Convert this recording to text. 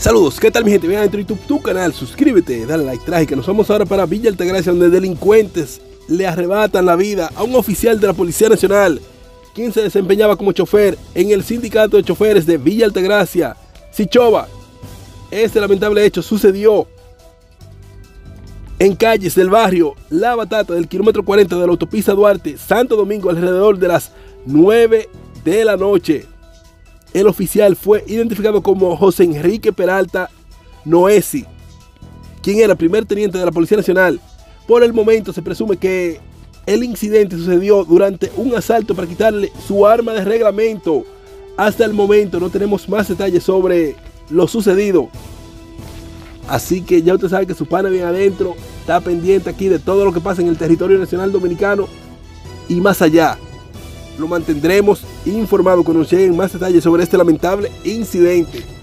Saludos, ¿qué tal mi gente? Ven adentro de YouTube, tu canal, suscríbete, dale like, trágica. Nos vamos ahora para Villa Altagracia, donde delincuentes le arrebatan la vida a un oficial de la Policía Nacional, quien se desempeñaba como chofer en el sindicato de choferes de Villa Altagracia, Sichova. Este lamentable hecho sucedió en calles del barrio La Batata del kilómetro 40 de la autopista Duarte, Santo Domingo, alrededor de las 9 de la noche. El oficial fue identificado como José Enrique Peralta Noesi, quien era primer teniente de la Policía Nacional. Por el momento se presume que el incidente sucedió durante un asalto para quitarle su arma de reglamento. Hasta el momento no tenemos más detalles sobre lo sucedido. Así que ya usted sabe que su pana bien adentro está pendiente aquí de todo lo que pasa en el territorio nacional dominicano y más allá lo mantendremos informado cuando lleguen más detalles sobre este lamentable incidente.